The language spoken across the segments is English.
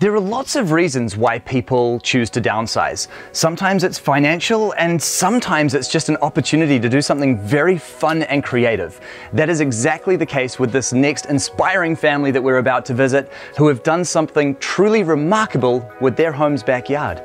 There are lots of reasons why people choose to downsize. Sometimes it's financial, and sometimes it's just an opportunity to do something very fun and creative. That is exactly the case with this next inspiring family that we're about to visit, who have done something truly remarkable with their home's backyard.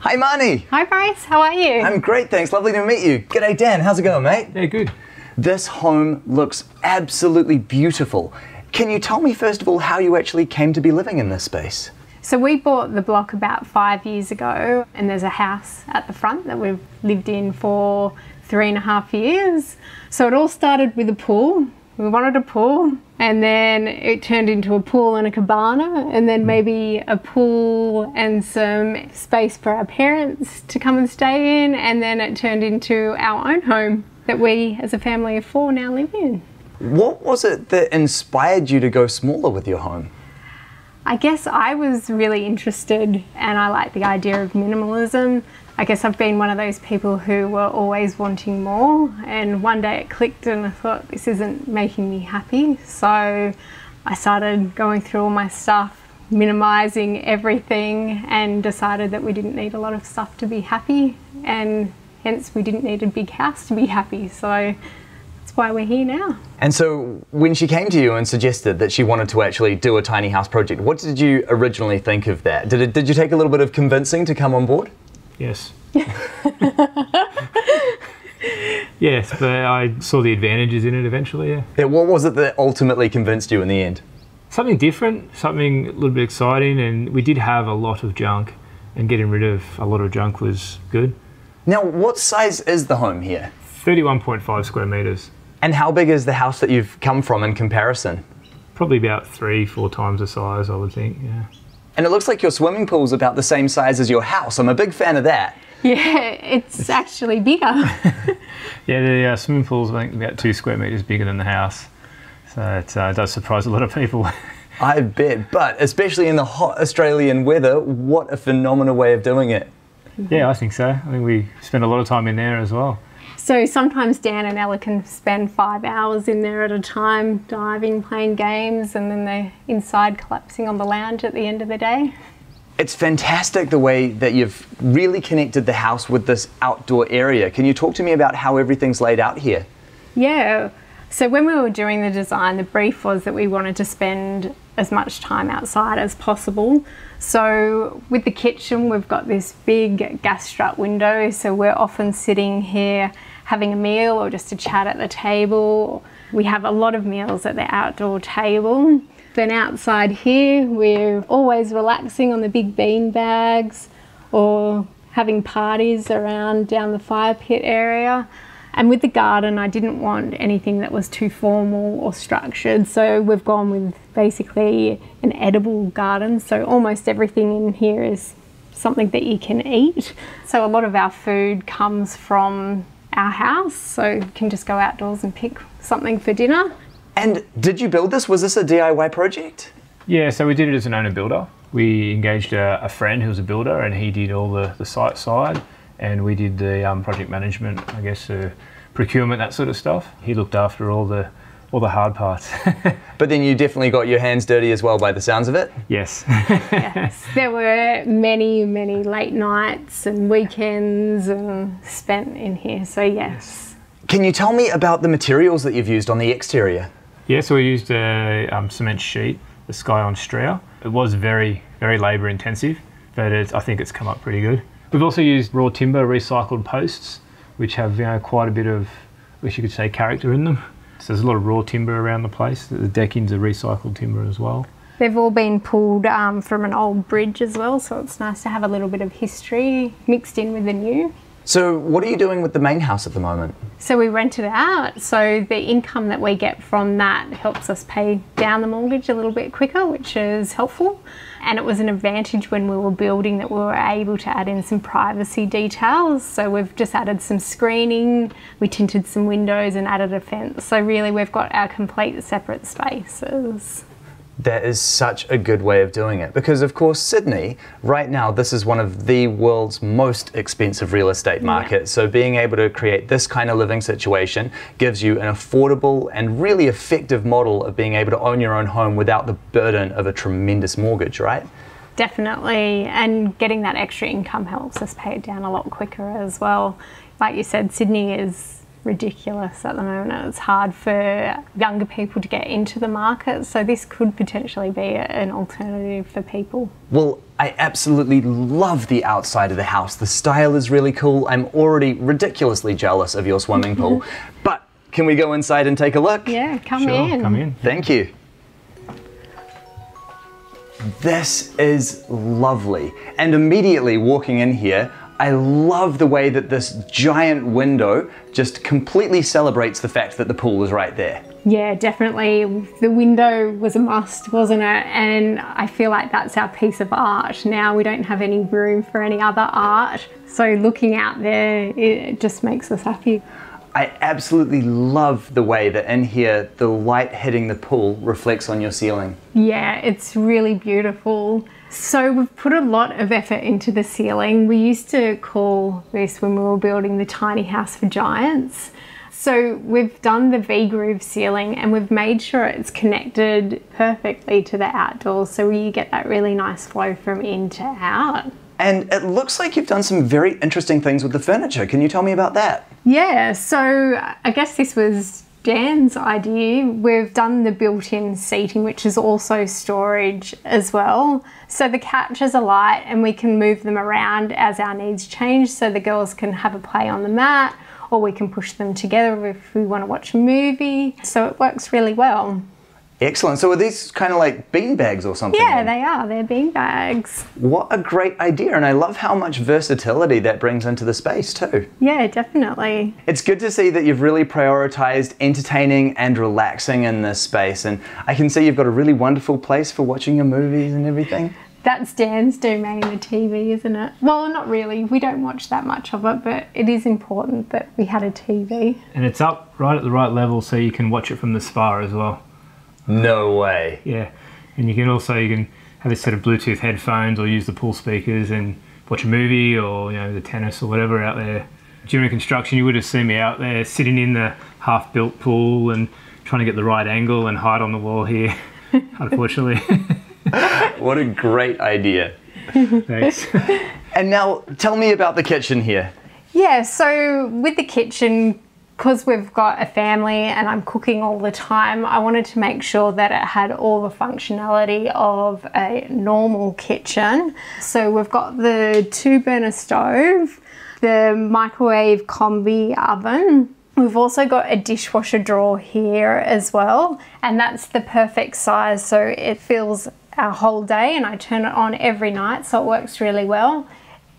Hi, Marnie. Hi, Bryce. How are you? I'm great, thanks. Lovely to meet you. G'day, Dan. How's it going, mate? Yeah, good. This home looks absolutely beautiful. Can you tell me, first of all, how you actually came to be living in this space? So, we bought the block about five years ago, and there's a house at the front that we've lived in for three and a half years. So, it all started with a pool. We wanted a pool, and then it turned into a pool and a cabana, and then hmm. maybe a pool and some space for our parents to come and stay in, and then it turned into our own home that we, as a family of four, now live in. What was it that inspired you to go smaller with your home? I guess I was really interested and I like the idea of minimalism. I guess I've been one of those people who were always wanting more, and one day it clicked and I thought, this isn't making me happy. So I started going through all my stuff, minimizing everything, and decided that we didn't need a lot of stuff to be happy, and hence we didn't need a big house to be happy. So that's why we're here now. And so, when she came to you and suggested that she wanted to actually do a tiny house project, what did you originally think of that? Did, it, did you take a little bit of convincing to come on board? Yes. yes, but I saw the advantages in it eventually, yeah. Yeah, what was it that ultimately convinced you in the end? Something different, something a little bit exciting, and we did have a lot of junk, and getting rid of a lot of junk was good. Now, what size is the home here? 31.5 square metres. And how big is the house that you've come from in comparison? Probably about three, four times the size, I would think, yeah. And it looks like your swimming pool's about the same size as your house. I'm a big fan of that. Yeah, it's actually bigger. yeah, the uh, swimming pool's I think about two square metres bigger than the house. So it uh, does surprise a lot of people. I bet, but especially in the hot Australian weather, what a phenomenal way of doing it. Yeah, I think so. I think we spend a lot of time in there as well. So sometimes Dan and Ella can spend five hours in there at a time, diving, playing games, and then they're inside collapsing on the lounge at the end of the day. It's fantastic the way that you've really connected the house with this outdoor area. Can you talk to me about how everything's laid out here? Yeah. So when we were doing the design, the brief was that we wanted to spend as much time outside as possible. So with the kitchen, we've got this big gas strut window, so we're often sitting here having a meal or just a chat at the table. We have a lot of meals at the outdoor table. Then outside here, we're always relaxing on the big bean bags or having parties around down the fire pit area. And with the garden, I didn't want anything that was too formal or structured, so we've gone with basically an edible garden. So almost everything in here is something that you can eat. So a lot of our food comes from our house, so you can just go outdoors and pick something for dinner. And did you build this? Was this a DIY project? Yeah, so we did it as an owner builder. We engaged a, a friend who was a builder and he did all the, the site side and we did the um, project management, I guess, uh, procurement, that sort of stuff. He looked after all the all the hard parts. but then you definitely got your hands dirty as well by the sounds of it. Yes. yes. There were many, many late nights and weekends um, spent in here. So yes. Can you tell me about the materials that you've used on the exterior? Yeah, so we used a um, cement sheet, the Scyon Stria. It was very, very labour intensive, but I think it's come up pretty good. We've also used raw timber recycled posts, which have you know, quite a bit of, I which you could say, character in them. So there's a lot of raw timber around the place. The deckings are recycled timber as well. They've all been pulled um, from an old bridge as well, so it's nice to have a little bit of history mixed in with the new. So, what are you doing with the main house at the moment? So, we rent it out. So, the income that we get from that helps us pay down the mortgage a little bit quicker, which is helpful. And it was an advantage when we were building that we were able to add in some privacy details. So, we've just added some screening, we tinted some windows, and added a fence. So, really, we've got our complete separate spaces. That is such a good way of doing it because, of course, Sydney, right now, this is one of the world's most expensive real estate markets. So, being able to create this kind of living situation gives you an affordable and really effective model of being able to own your own home without the burden of a tremendous mortgage, right? Definitely, and getting that extra income helps us pay it down a lot quicker as well. Like you said, Sydney is ridiculous at the moment. It's hard for younger people to get into the market, so this could potentially be an alternative for people. Well, I absolutely love the outside of the house. The style is really cool. I'm already ridiculously jealous of your swimming pool. but can we go inside and take a look? Yeah, come Sure, in. come in. Thank you. This is lovely. And immediately walking in here, I love the way that this giant window just completely celebrates the fact that the pool is right there. Yeah, definitely. The window was a must, wasn't it? And I feel like that's our piece of art. Now we don't have any room for any other art. So looking out there, it just makes us happy. I absolutely love the way that in here the light hitting the pool reflects on your ceiling. Yeah, it's really beautiful. So we've put a lot of effort into the ceiling. We used to call this when we were building the tiny house for giants. So we've done the V-groove ceiling and we've made sure it's connected perfectly to the outdoors so you get that really nice flow from in to out. And it looks like you've done some very interesting things with the furniture. Can you tell me about that? Yeah, so I guess this was Dan's idea. We've done the built in seating, which is also storage as well. So the couches are light and we can move them around as our needs change. So the girls can have a play on the mat or we can push them together if we want to watch a movie. So it works really well. Excellent. So are these kind of like bean bags or something? Yeah, they are. They're bean bags. What a great idea. And I love how much versatility that brings into the space too. Yeah, definitely. It's good to see that you've really prioritized entertaining and relaxing in this space. And I can see you've got a really wonderful place for watching your movies and everything. That's Dan's domain, the TV, isn't it? Well, not really. We don't watch that much of it, but it is important that we had a TV. And it's up right at the right level so you can watch it from the spa as well. No way. Yeah. And you can also you can have a set of Bluetooth headphones or use the pool speakers and watch a movie or you know the tennis or whatever out there. During construction, you would have seen me out there sitting in the half-built pool and trying to get the right angle and hide on the wall here. Unfortunately, What a great idea. thanks. And now tell me about the kitchen here. Yeah, so with the kitchen, because we've got a family and I'm cooking all the time, I wanted to make sure that it had all the functionality of a normal kitchen. So we've got the two burner stove, the microwave combi oven. We've also got a dishwasher drawer here as well, and that's the perfect size so it fills our whole day and I turn it on every night so it works really well.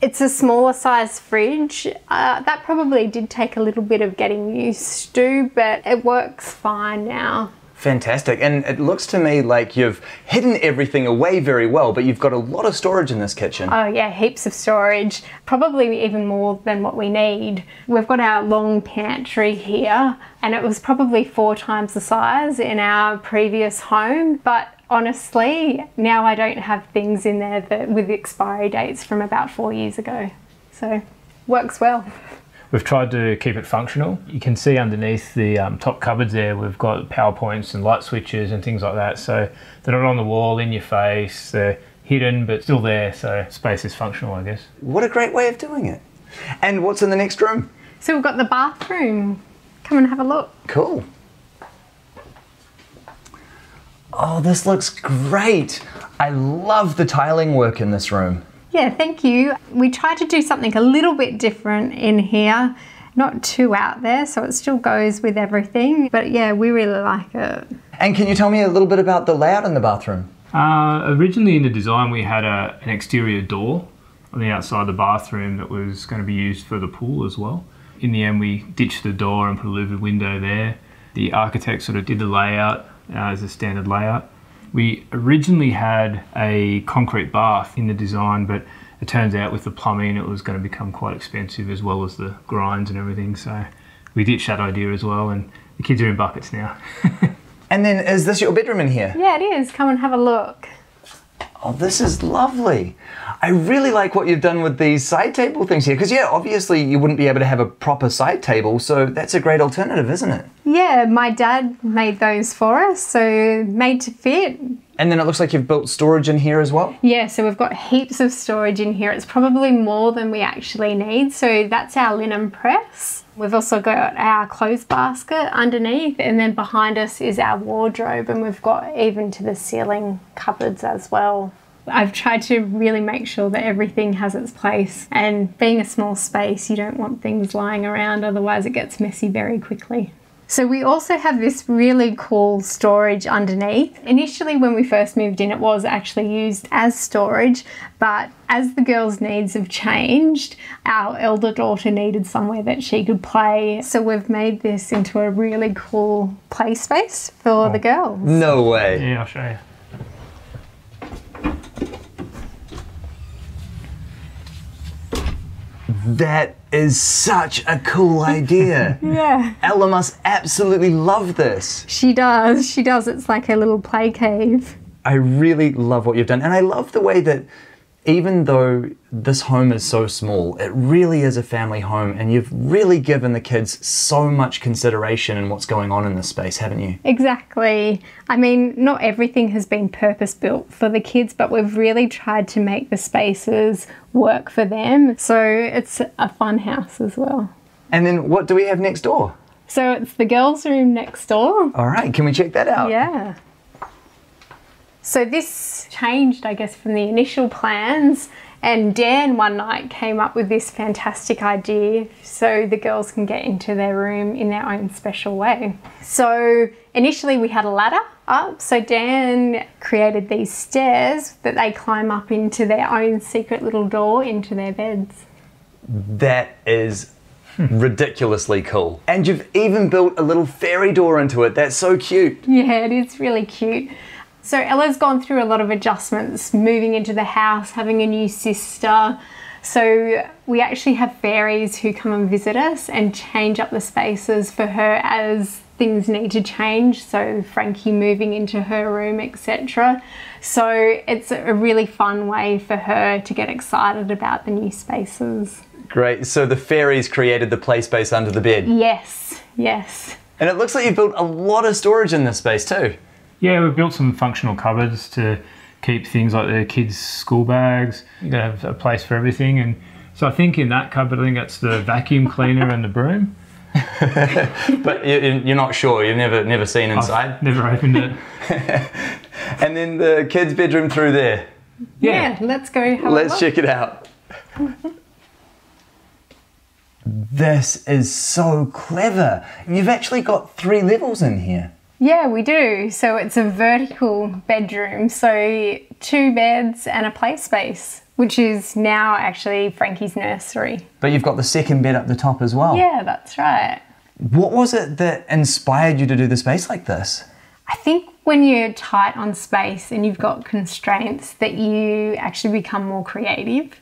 It's a smaller size fridge. Uh, that probably did take a little bit of getting used to, but it works fine now. Fantastic. And it looks to me like you've hidden everything away very well, but you've got a lot of storage in this kitchen. Oh, yeah, heaps of storage, probably even more than what we need. We've got our long pantry here, and it was probably four times the size in our previous home, but honestly, now I don't have things in there that with expiry dates from about four years ago. So, works well. We've tried to keep it functional. You can see underneath the um, top cupboards there, we've got power points and light switches and things like that. So they're not on the wall in your face. They're hidden but still there. So space is functional, I guess. What a great way of doing it. And what's in the next room? So, we've got the bathroom. Come and have a look. Cool. Oh, this looks great. I love the tiling work in this room. Yeah, thank you. We tried to do something a little bit different in here, not too out there, so it still goes with everything. But yeah, we really like it. And can you tell me a little bit about the layout in the bathroom? Uh, originally in the design, we had a, an exterior door on the outside of the bathroom that was going to be used for the pool as well. In the end, we ditched the door and put a louvered window there. The architect sort of did the layout Uh, as a standard layout. We originally had a concrete bath in the design, but it turns out with the plumbing, it was going to become quite expensive as well as the grinds and everything. So we ditched that idea as well, and the kids are in buckets now. And then is this your bedroom in here? Yeah, it is. Come and have a look. Oh, this is lovely. I really like what you've done with these side table things here. Because, yeah, obviously you wouldn't be able to have a proper side table, so that's a great alternative, isn't it? Yeah, my dad made those for us, so made to fit. And then it looks like you've built storage in here as well. Yeah, so we've got heaps of storage in here. It's probably more than we actually need. So that's our linen press. We've also got our clothes basket underneath, and then behind us is our wardrobe, and we've got even to the ceiling cupboards as well. I've tried to really make sure that everything has its place, and being a small space, you don't want things lying around, otherwise, it gets messy very quickly. So we also have this really cool storage underneath. Initially when we first moved in it was actually used as storage but as the girls' needs have changed our elder daughter needed somewhere that she could play so we've made this into a really cool play space for the oh. girls. No way. Yeah, I'll show you. That is such a cool idea. Yeah. Ella must absolutely love this. She does. She does. It's like a little play cave. I really love what you've done. And I love the way that even though this home is so small, it really is a family home. And you've really given the kids so much consideration in what's going on in this space, haven't you? Exactly. I mean, not everything has been purpose built for the kids, but we've really tried to make the spaces work for them. So it's a fun house as well. And then what do we have next door? So it's the girls' room next door. All right, can we check that out? Yeah. So this changed, I guess, from the initial plans. And Dan one night came up with this fantastic idea so the girls can get into their room in their own special way. So initially we had a ladder up, so Dan created these stairs that they climb up into their own secret little door into their beds. That is ridiculously cool. And you've even built a little fairy door into it. That's so cute. Yeah, it is really cute. So Ella's gone through a lot of adjustments, moving into the house, having a new sister. So we actually have fairies who come and visit us and change up the spaces for her as things need to change. So Frankie moving into her room, etc. So it's a really fun way for her to get excited about the new spaces. Great. So the fairies created the play space under the bed. Yes, yes. And it looks like you've built a lot of storage in this space too. Yeah, we've built some functional cupboards to keep things like the kids' school bags. You gotta have a place for everything. And so I think in that cupboard, I think that's the vacuum cleaner and the broom. But you- you're not sure. You've never never seen inside. I've never opened it. And then the kids' bedroom through there. Yeah, let's go have Let's look. check it out. This is so clever. You've actually got three levels in here. Yeah, we do. So it's a vertical bedroom. So two beds and a play space, which is now actually Frankie's nursery. But you've got the second bed up the top as well. Yeah, that's right. What was it that inspired you to do the space like this? I think when you're tight on space and you've got constraints, that you actually become more creative.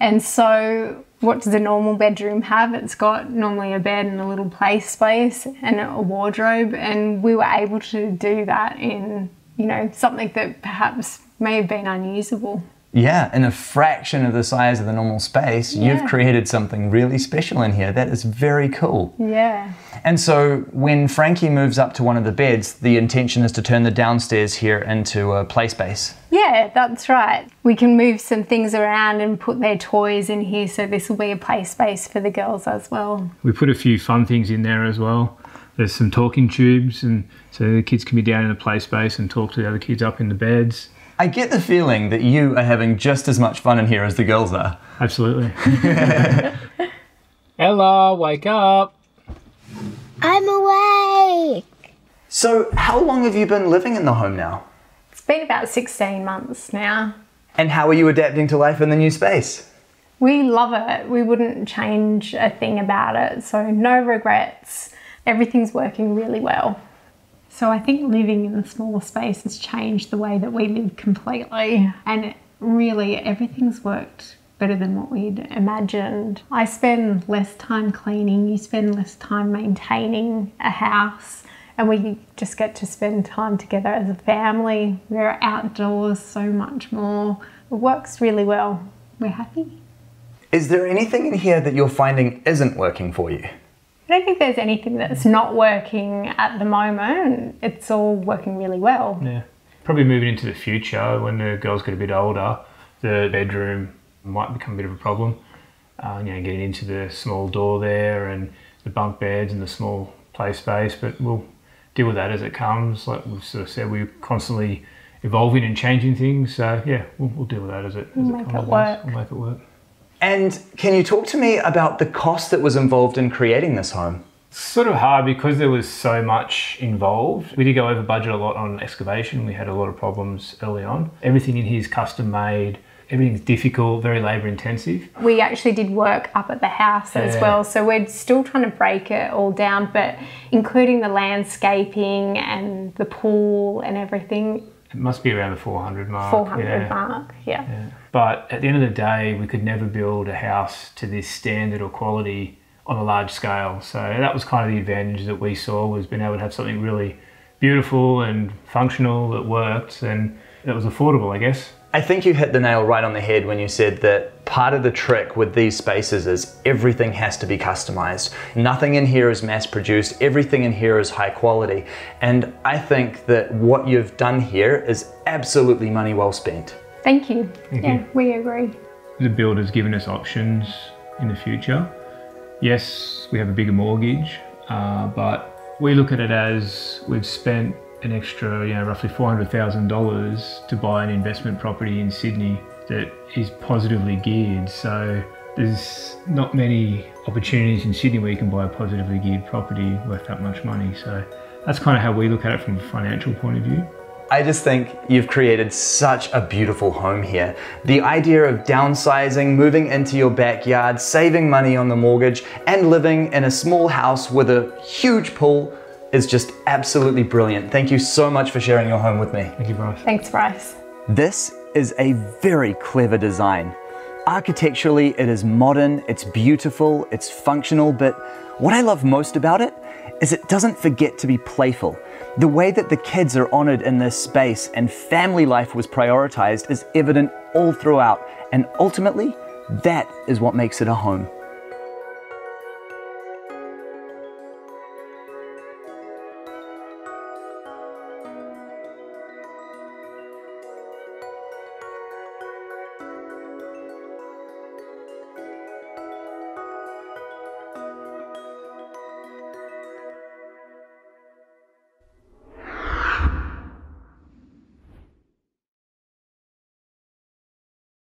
And so, what does a normal bedroom have? It's got normally a bed and a little play space and a wardrobe. And we were able to do that in, you know, something that perhaps may have been unusable. Yeah, in a fraction of the size of the normal space, Yeah. you've created something really special in here. That is very cool. Yeah. And so when Frankie moves up to one of the beds, the intention is to turn the downstairs here into a play space. Yeah, that's right. We can move some things around and put their toys in here, so this will be a play space for the girls as well. We put a few fun things in there as well. There's some talking tubes, and so the kids can be down in the play space and talk to the other kids up in the beds. I get the feeling that you are having just as much fun in here as the girls are. Absolutely. Ella, wake up. I'm awake. So, how long have you been living in the home now? It's been about 16 months now. And how are you adapting to life in the new space? We love it. We wouldn't change a thing about it. So, no regrets. Everything's working really well. So, I think living in a smaller space has changed the way that we live completely. And really, everything's worked better than what we'd imagined. I spend less time cleaning, you spend less time maintaining a house. and we just get to spend time together as a family. We're outdoors so much more. It works really well. We're happy. Is there anything in here that you're finding isn't working for you? I don't think there's anything that's not working at the moment. It's all working really well. Yeah. Probably moving into the future when the girls get a bit older, the bedroom might become a bit of a problem. Uh, you know, getting into the small door there and the bunk beds and the small play space, but we'll deal with that as it comes. Like we've sort of said, we're constantly evolving and changing things. So yeah, we'll, we'll deal with that as it, as Make it it comes. work. We'll make it work. And can you talk to me about the cost that was involved in creating this home? Sort of hard because there was so much involved. We did go over budget a lot on excavation. We had a lot of problems early on. Everything in here is custom made. Everything's difficult, very labour intensive. We actually did work up at the house as well, so we're still trying to break it all down, but including the landscaping and the pool and everything, It must be around the 400 mark. 400 yeah. mark. Yeah. Yeah. But at the end of the day, we could never build a house to this standard or quality on a large scale. So that was kind of the advantage that we saw was being able to have something really beautiful and functional that worked and that was affordable, I guess. I think you hit the nail right on the head when you said that part of the trick with these spaces is everything has to be customized. Nothing in here is mass produced, everything in here is high quality. And I think that what you've done here is absolutely money well spent. Thank you. Thank yeah, you. we agree. The builder's given us options in the future. Yes, we have a bigger mortgage, uh, but we look at it as we've spent an extra, you know, roughly $400,000 to buy an investment property in Sydney that is positively geared. So there's not many opportunities in Sydney where you can buy a positively geared property worth that much money. So that's kind of how we look at it from a financial point of view. I just think you've created such a beautiful home here. The idea of downsizing, moving into your backyard, saving money on the mortgage, and living in a small house with a huge pool is just absolutely brilliant. Thank you so much for sharing your home with me. Thank you, Bryce. Thanks, Bryce. This is a very clever design. Architecturally, it is modern, it's beautiful, it's functional, but what I love most about it is it doesn't forget to be playful. The way that the kids are honored in this space and family life was prioritized is evident all throughout, and ultimately, that is what makes it a home.